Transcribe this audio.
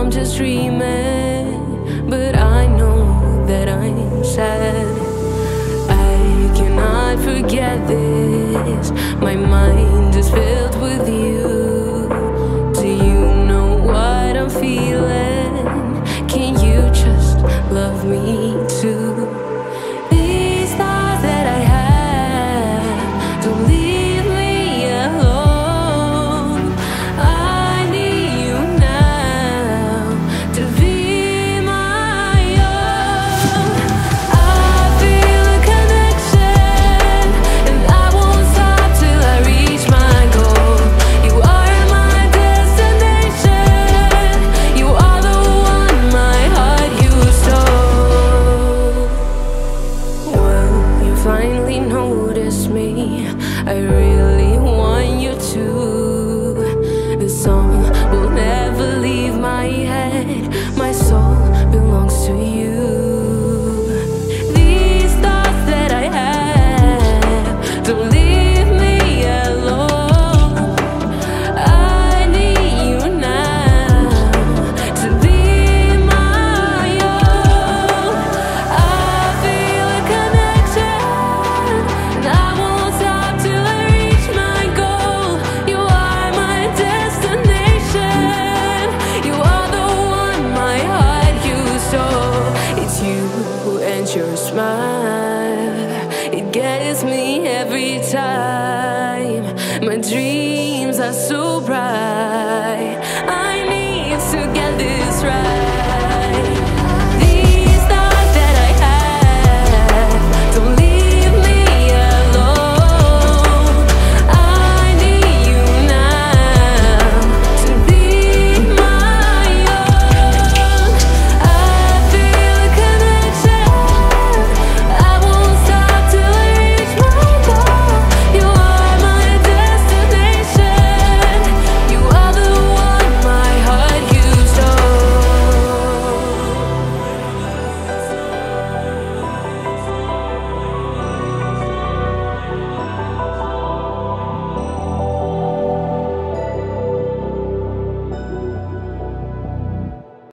I'm just dreaming. I gets me every time. My dreams are so bright.